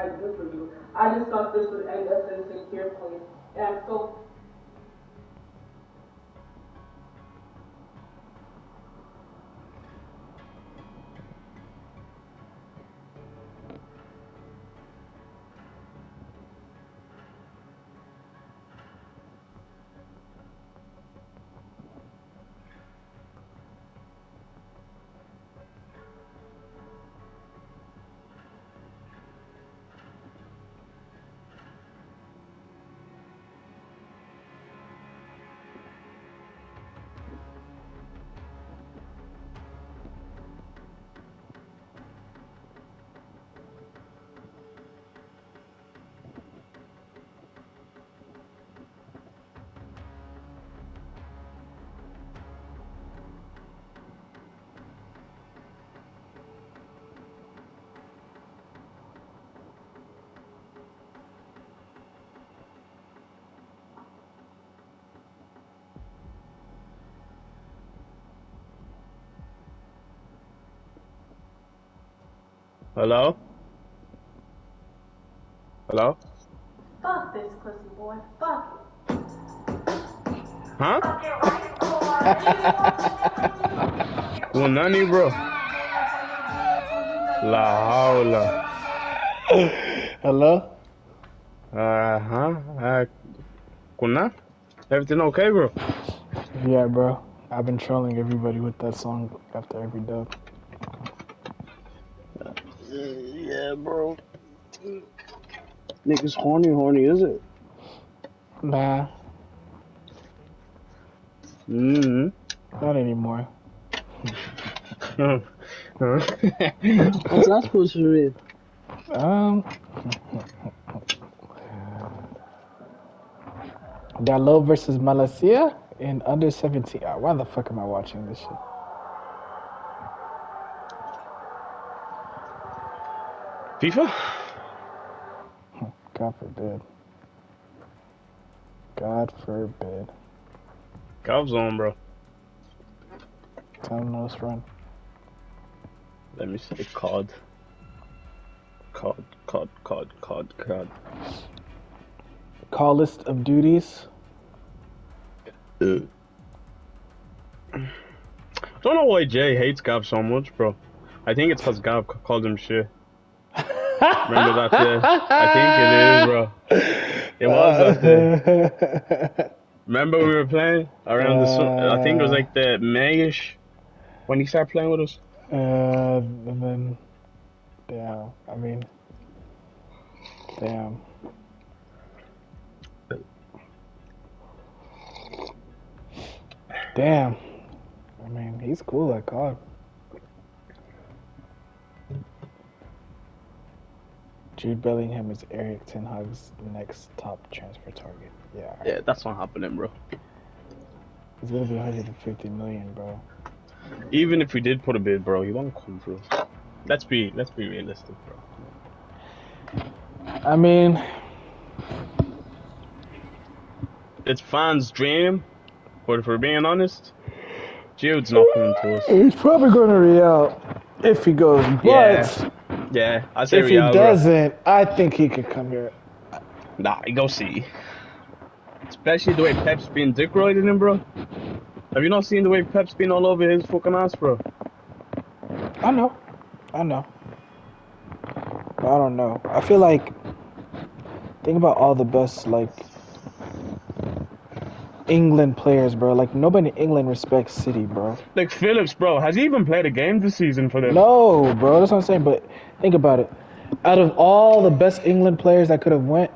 I do for you. I discussed this with Anderson carefully, and so Hello? Hello? fuck this pussy boy. Fuck it. Huh? Unani, bro. La haula. Hello? Uh-huh. Uh, kuna? Everything okay, bro? Yeah, bro. I've been trolling everybody with that song after every dub. Yeah, bro. Niggas horny, horny, is it? Nah, Mm-hmm. not anymore. What's that supposed to mean? Um, Dalot versus Malaysia in under 17. Ah, why the fuck am I watching this shit? FIFA? God forbid. God forbid. Cubs on, bro. Him no run. Let me say COD. COD, COD, COD, COD, COD. Call list of duties. I don't know why Jay hates Gav so much, bro. I think it's because Gav called him shit. Remember that day? I think it is, bro. It was that day. Remember we were playing around the. su- I think it was like the Mayish when he started playing with us. Uh, and then, damn. I mean, damn. Damn. I mean, he's cool at COD. Jude Bellingham is Erik Ten Hag's next top transfer target. Yeah, alright. Yeah, that's not happening, bro. he's gonna be 150 million, bro. Even if we did put a bid, bro, he won't come through. Let's be let's be realistic, bro. I mean, It's fans' dream, but if we're being honest, Jude's not coming to us. he's probably gonna Real if he goes, but Yeah. Yeah, I say if he doesn't, I think he could come here. Nah, he go see. Especially the way Pep's been dick riding him, bro. Have you not seen the way Pep's been all over his fucking ass, bro? I know, I know. But I don't know. I feel like think about all the best like England players, bro. Like nobody in England respects City, bro. Like Phillips, bro, has he even played a game this season for them? No, bro. That's what I'm saying. But think about it. Out of all the best England players that could have went,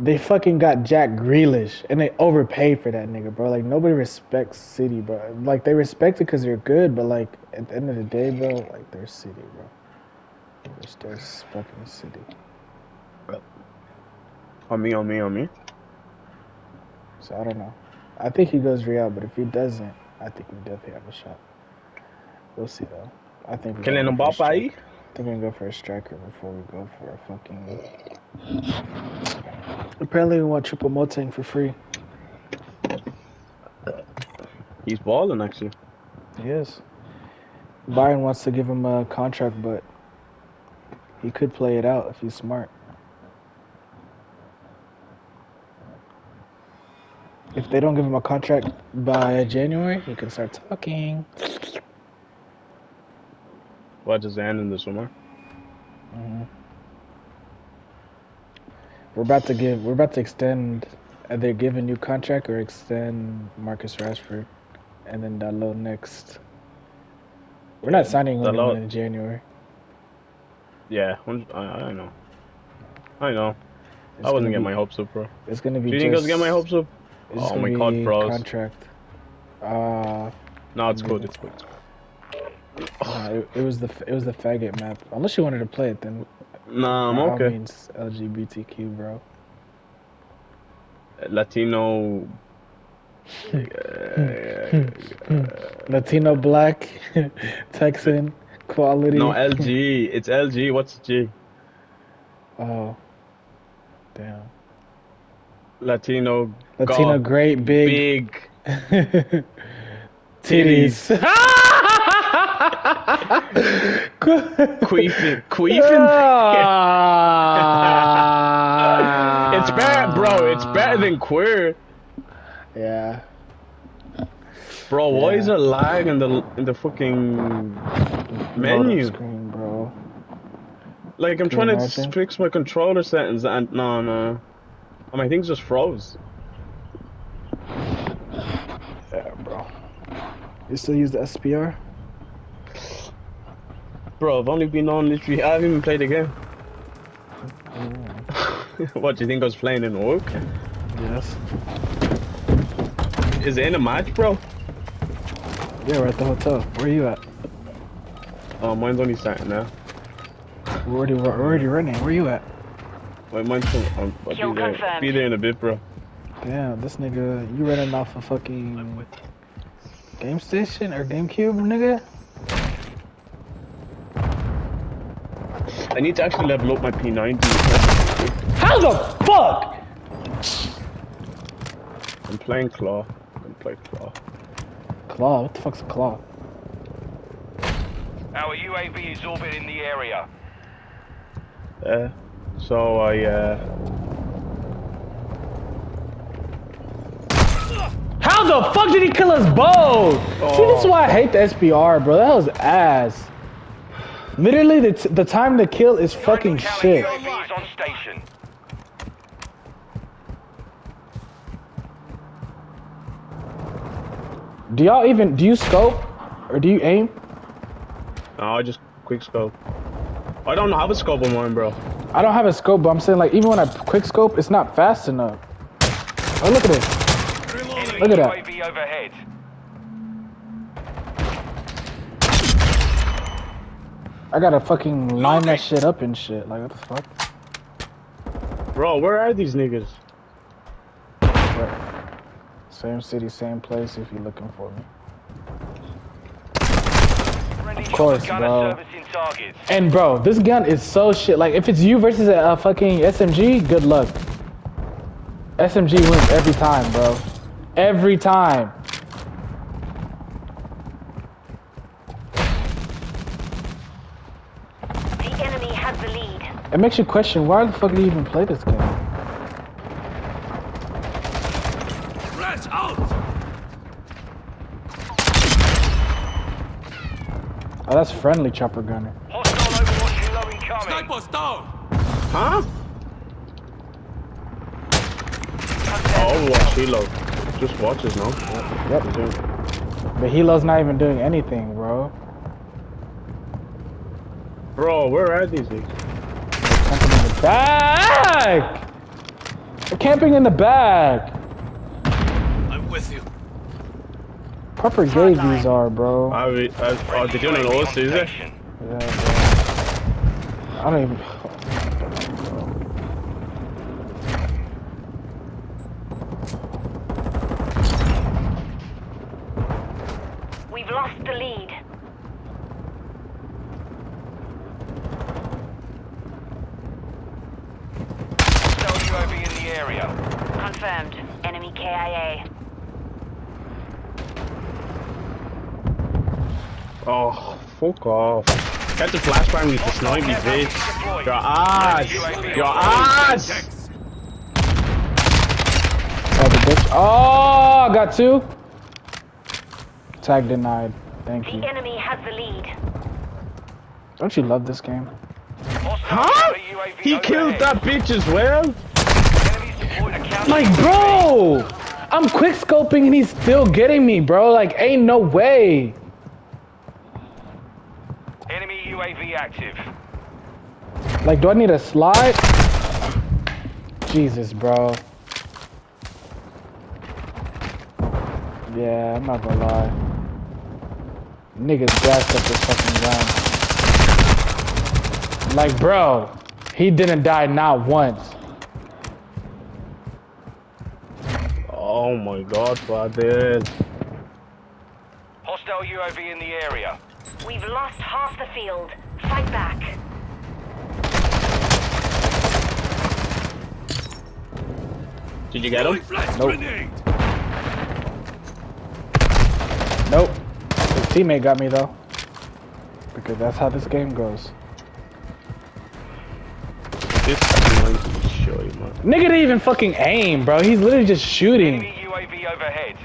they fucking got Jack Grealish, and they overpaid for that nigga, bro. Like nobody respects City, bro. Like they respect it because they're good, but like at the end of the day, bro, like they're City, bro. They're still s- fucking City. On me, on me, on me. So I don't know. I think he goes Real, but if he doesn't, I think we definitely have a shot. We'll see though. I think we Kylian gotta for a Mbappe aí? striker. I think we're gonna go for a striker before we go for a fucking. Apparently, we want Choupo-Moting for free. He's balling, actually. He is. Bayern wants to give him a contract, but He could play it out if he's smart. If they don't give him a contract by January, he can start talking. What does it end in the summer? Mhm. We're about to give. We're about to extend. Either give a new contract or extend Marcus Rashford, and then Dalot next. We're not signing Dalot- in January. Yeah, I, I know. I know. It's I wasn't getting my hopes up, bro. It's gonna be. Do you think I was getting my hopes up? It's Oh my God, bro. Contract. Uh, No, it's good. It's good. It's good. Nah, it, it was the it was the faggot map. Unless you wanted to play it, then Nah, I'm okay. means LGBTQ, bro. Uh, Latino. Uh, Latino, black, Texan, quality. no, LG. It's LG. What's G? Oh, damn. Latino. Latino, God, great, big, Big. titties. Queefing. Queefing. Ah. it's bad, bro. It's better than queer. Yeah. Bro, why Yeah. is there lag in the in the fucking menu? Screen, bro. Like I'm Can trying to fix my controller settings and no, no, and my things just froze. Yeah, bro. You still use the SPR? Bro, I've only been on literally. I haven't even played the game. what do you think I was playing in work? Yes. Is it in a match, bro? Yeah, we're at the hotel. Where are you at? Oh, mine's only starting now. We're already, we're already running. Where are you at? Wait, mine's still. Um, I'll Kill be there. confirmed. Be there in a bit, bro. Damn, this nigga, you running off a fucking game station or GameCube, nigga? I need to actually level up my P90. How the fuck? I'm playing Claw. I'm playing Claw. Claw, what the fuck's a claw? Our UAV is orbiting the area. Uh, so I uh. How the fuck did he kill us both? See, this is Oh. why I hate the SPR, bro. That was ass. Literally, the, t- the time to kill is fucking shit. On station. Do y'all even, do you scope? Or do you aim? No, I just quick scope. I don't have a scope on mine, bro. I don't have a scope, but I'm saying like even when I quick scope, it's not fast enough. Oh, look at this. Look at that. UAV overhead. I gotta fucking line that shit up and shit. Like what the fuck? Bro, where are these niggas? But same city, same place. If you're looking for me. Of course, bro. And bro, this gun is so shit. Like if it's you versus a, a fucking SMG, good luck. SMG wins every time, bro. Every time. The enemy has the lead. It makes you question why the fuck do you even play this game? Oh, that's friendly chopper gunner. Hostile Overwatch Helo incoming. Huh? Oh, watch Helo. Just watches, no? Yep. But Helo's not even doing anything, bro. Bro, where are these niggas? Camping in the back! They're camping in the back! I'm with you. Proper gay these are, bro. I, I, oh, did you know UAV those, is it? station. Yeah, bro. I don't even. We've lost the lead. Hostile UAV in the area. Confirmed. Enemy KIA. Oh, fuck off. Get the flashbang with the snipe, you bitch. Your ass! Your ass! Oh, the bitch. Oh, I got two. Tag denied. Thank The you. enemy has the lead. Don't you love this game? Huh? He killed that bitch as well? Like, bro, I'm quick scoping and he's still getting me, bro. Like, ain't no way. Enemy UAV active. Like, do I need a slide? Jesus, bro. Yeah, I'm not gonna lie. Niggas gassed up this fucking gun. Like, bro, he didn't die not once. Oh my god, father. Hostile UAV in the area. We've lost half the field. Fight back. Did you get him? Nope. Nope. His teammate got me though. Because that's how this game goes. This fucking line can show you, man. Nigga didn't even fucking aim, bro. He's literally just shooting. Enemy UAV overhead.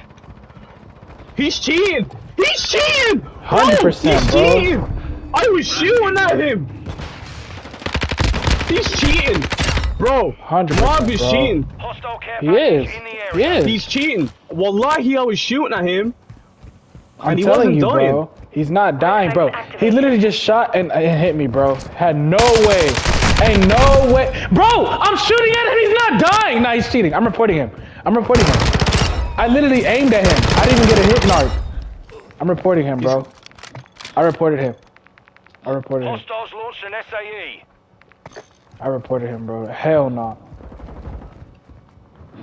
He's cheating! He's cheating! 100%, bro. cheating! I was shooting at him! He's cheating! Bro, 100%, Mob is bro. cheating! Hostile care He is. in the He area. is. He's cheating! Wallahi, I was shooting at him! I'm he telling wasn't you, dying. bro. He's not dying, bro. He literally just shot and, and hit me, bro. Had no way. Ain't no way. Bro, I'm shooting at him. He's not dying. Nah, he's cheating. I'm reporting him. I'm reporting him. I literally aimed at him. I didn't even get a hit narc. I'm reporting him, bro. I reported him. I reported him. Hostiles launched an SAE. I reported him, bro. Hell no.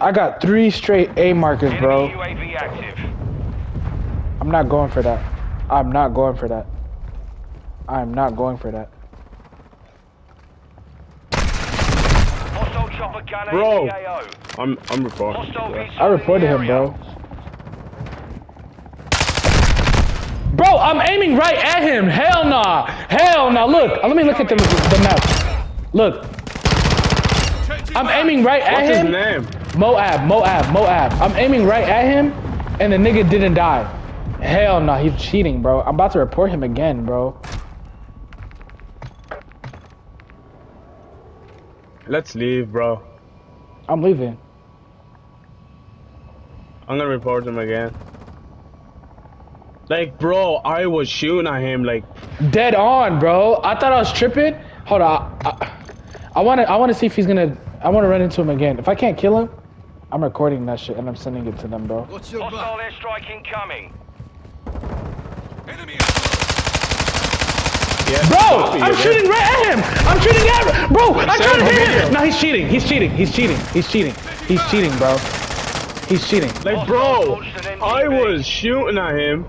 I got three straight A markers, bro. UAV active. I'm not going for that. I'm not going for that. I'm not going for that. Hostile chopper gunner Bro. in the AO. I'm I'm reporting. Hostile bro. VC I reported him, area. bro. Bro, I'm aiming right at him. Hell nah. Hell nah. Look, uh, let me look at the, the map. Look, I'm aiming right at What's his name? Moab, Moab, Moab. I'm aiming right at him, and the nigga didn't die. Hell no, he's cheating, bro. I'm about to report him again, bro. Let's leave, bro. I'm leaving. I'm gonna report him again. Like, bro, I was shooting at him, like, Dead on, bro. I thought I was tripping. Hold on. I want to. I want to see if he's gonna. I want to run into him again. If I can't kill him, I'm recording that shit and I'm sending it to them, bro. What's your Hostile back? airstrike incoming. Enemy. yeah. Bro, I'm it, shooting right at him. I'm shooting at him. Bro, I sent tried to hit him. No, he's cheating. He's cheating. He's cheating. He's cheating. He's cheating, bro. He's cheating. Like, bro, I was shooting at him.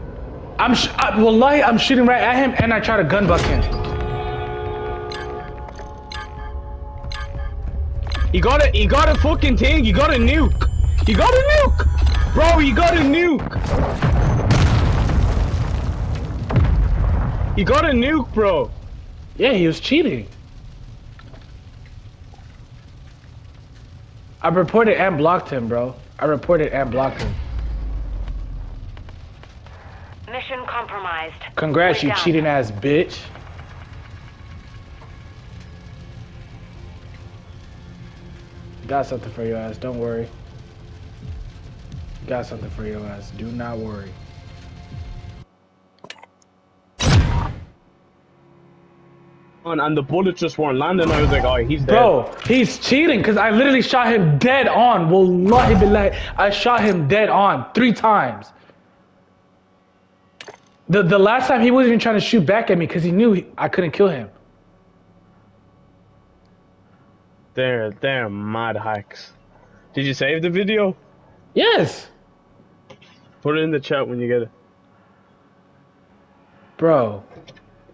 I'm. Sh- I, wallahi, I'm shooting right at him and I try to gun buck him. He got a, he got a fucking thing. He got a nuke. He got a nuke, bro. He got a nuke. He got a nuke, bro. Yeah, he was cheating. I reported and blocked him, bro. I reported and blocked him. Compromised. Congrats, We're you down. cheating ass bitch. Got something for your ass, don't worry. Got something for your ass, do not worry. And, and the bullets just weren't landing. I was like, oh, he's dead. Bro, he's cheating because I literally shot him dead on. Wallahi billahi, I shot him dead on three times. The, the last time he wasn't even trying to shoot back at me because he knew he, I couldn't kill him. They're they're mad hacks. Did you save the video? Yes, Put it in the chat when you get it. bro.